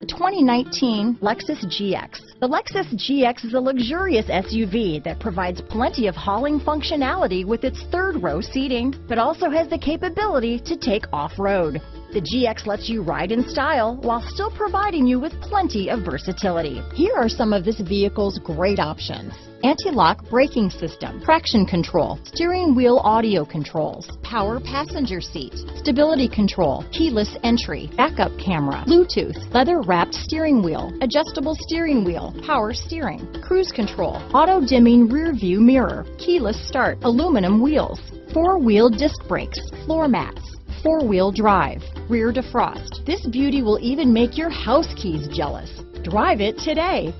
The 2019 Lexus GX. The Lexus GX is a luxurious SUV that provides plenty of hauling functionality with its third row seating, but also has the capability to take off-road. The GX lets you ride in style while still providing you with plenty of versatility. Here are some of this vehicle's great options. Anti-lock braking system, traction control, steering wheel audio controls, power passenger seat, stability control, keyless entry, backup camera, Bluetooth, leather wrapped steering wheel, adjustable steering wheel, power steering, cruise control, auto dimming rear view mirror, keyless start, aluminum wheels, four wheel disc brakes, floor mats, four-wheel drive, rear defrost. This beauty will even make your house keys jealous. Drive it today.